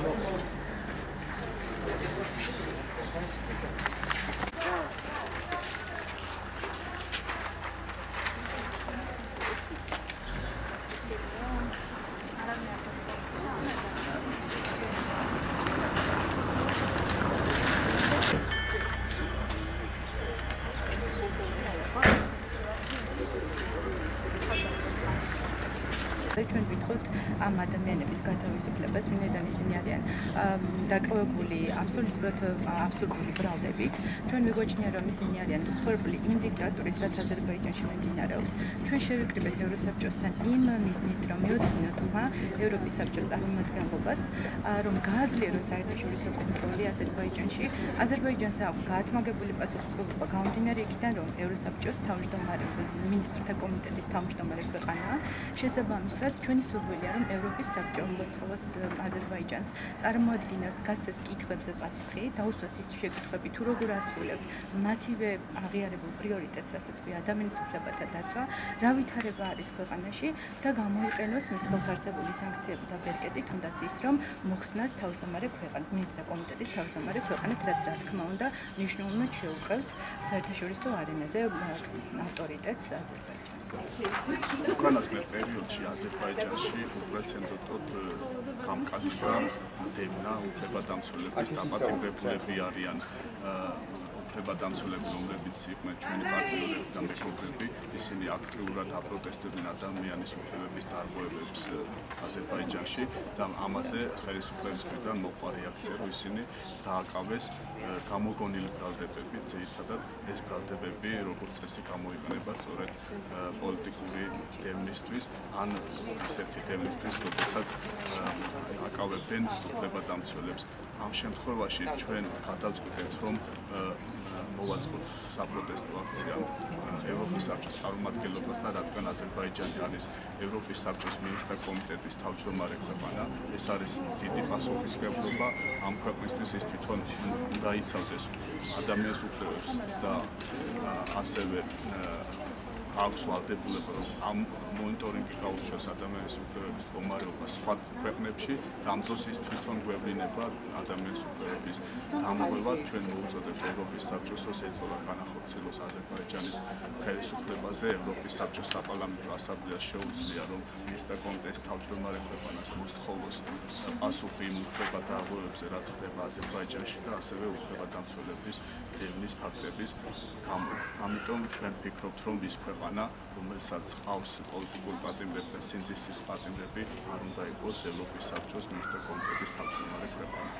Bible. გვაწყობთ ამ ადამიანების გათავისუფლებას, ვინაიდან ისინი არიან დაკავებული აბსოლუტურად აბსურდული ბრალდებით. ჩვენ მიგვაჩნია, რომ ისინი არიან მსხვერპლი იმ დიქტატურის, რაც აზერბაიჯანში მიმდინარეობს. ჩვენ შევიკრიბეთ ევროსაბჭოსთან იმ მიზნით, რომ მიოძინოთ მა ევროპის საბჭოს წარმომადგენლობას, რომ გააძლიეროს საერთაშორისო კონტროლი აზერბაიჯანში. აზერბაიჯანს აქვს გაათმაგებული პასუხისმგებლობა გამომდინარე იქიდან, რომ ევროსაბჭოს თავმჯდომარე მინისტრთა კომიტეტის თავმჯდომარე ქვეყანაა. შესაბამისად, ჩვენი სურვილია, რომ ევროპის საბჭო მოსთხოვოს აზერბაიჯანს წარმოადგინოს გასცეს კითხვებზე პასუხი, დაუსვას ის შეკითხვები, თუ როგორ ასრულებს მათივე აღიარებულ პრიორიტეტს, რასაც ქვია ადამიანის უფლებათა დაცვა, რა ვითარება არის ქვეყანაში და გამოიყენოს მის ხელფარსებული სანქციები და ბერკეტი, თუნდაც ის, რომ მოხსნას თავმჯდომარე ქვეყანა, მინისტრთა კომიტეტის თავმჯდომარე ქვეყანად, რაც რა თქმა უნდა, მნიშვნელოვნად შეუყევს საერთაშორისო არენაზე ავტორიტეტს აზერბაიჯანს. უკანასკნელ პერიოდში აზერბაიჯანში უპრეცედენტოდ გამკაცდა დევნა უფლებადამცველების დაპატიმრებულები არიან. ხება დამცველები, რომლებიც იყვნენ ჩვენი პარტნიორები და მეგობრები, ისინი აქტიურად აპროტესტებდნენ ადამიანის უფლებების დარღვევებს აზერბაიჯანში და ამაზე ხელისუფლების მხრიდან მოყვა რეაქცია, რომ ისინი დააკავეს გამოგონილი ბრალდებები, ძირითადად ეს ბრალდებები როგორც წესი გამოიყენება სწორედ პოლიტიკური დევნისთვის ან ისეთი დევნისთვის, როდესაც აკავებენ უფლებადამცველებს. ამ შემთხვევაში ჩვენ გადავწყვეტეთ, რომ მოვაწყოთ საპროტესტო აქცია ევროპის საბჭოს წარმომადგენლობასთან, რადგან აზერბაიჯანი არის ევროპის საბჭოს მინისტრთა კომიტეტის თავმჯდომარე ქვეყანა. ეს არის დიდი პასუხისმგებლობა ამ ქვეყნისთვის, ის თვითონ უნდა იცავდეს ადამიანის უფლებებს და ასევე აქვს ვალდებულება რომ ამ მონიტორინგი გაუწევს ადამიანის უფლებების მდგომარეობა სხვა ქვეყნებში, რამ დროს ის თვითონ გვევლინება ადამიანის უფლებების დამოუკიდებობა ჩვენ მოუწოდებთ ევროპის საბჭოს ოს ეწოლა განახორციელოს აზერბაიჯანის ხელისუფლებაზე ევროპის საბჭოს საპარლამენტო ასამბლეას შეუძლია რომ მინისტრთა კომიტეტის თავმჯდომარე ქვეყანას მოსთხოვოს პასუხი იმ უფლებათა აღოებებზე რაც ხდება აზერბაიჯანში და ასევე უფლებადამცველების დევნის ფაქტების გამო. ამიტომ ჩვენ ვფიქრობთ რომ ის ქვეყანა ქვეყანა, რომელსაც ყავს პოლიტიკური პატიმრები და სინთეზის პატიმრები, არ უნდა იყოს ევროპის საბჭოს მინისტრთა კომიტეტის თავმჯდომარე ქვეყანა.